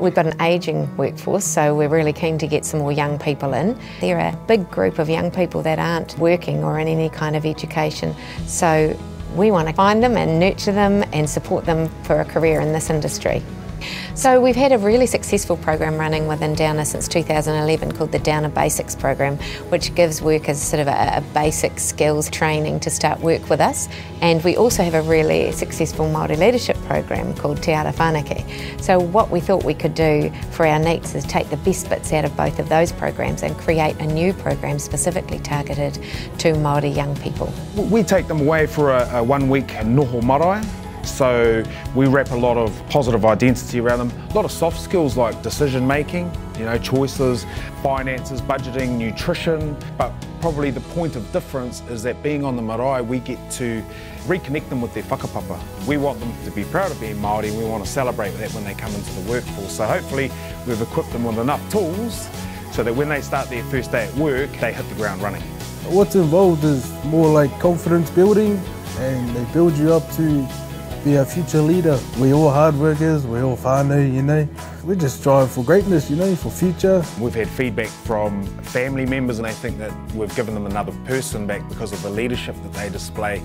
We've got an ageing workforce, so we're really keen to get some more young people in. They're a big group of young people that aren't working or in any kind of education, so we want to find them and nurture them and support them for a career in this industry. So we've had a really successful program running within Downer since 2011 called the Downer Basics program, which gives workers sort of a, a, basic skills training to start work with us. And we also have a really successful Māori leadership program called Te Ara Whanake. So what we thought we could do for our needs is take the best bits out of both of those programs and create a new program specifically targeted to Māori young people. We take them away for a, a one week noho marae so we wrap a lot of positive identity around them, a lot of soft skills like decision making, you know, choices, finances, budgeting, nutrition. But probably the point of difference is that being on the marae, we get to reconnect them with their whakapapa. We want them to be proud of being Māori and we want to celebrate that when they come into the workforce. So hopefully we've equipped them with enough tools so that when they start their first day at work, they hit the ground running. What's involved is more like confidence building and they build you up to be a future leader. We're all hard workers, we're all whānau, eh, you know. We just strive for greatness, you know, for future. We've had feedback from family members and I think that we've given them another person back because of the leadership that they display.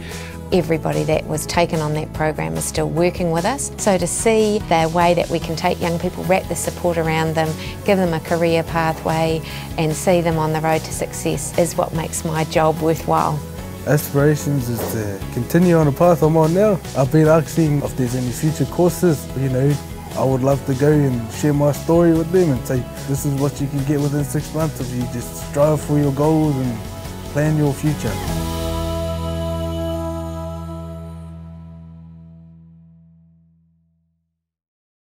Everybody that was taken on that program is still working with us. So to see the way that we can take young people, wrap the support around them, give them a career pathway and see them on the road to success is what makes my job worthwhile aspirations is to continue on the path I'm on now. I've been asking if there's any future courses, you know, I would love to go and share my story with them and say this is what you can get within six months if you just strive for your goals and plan your future.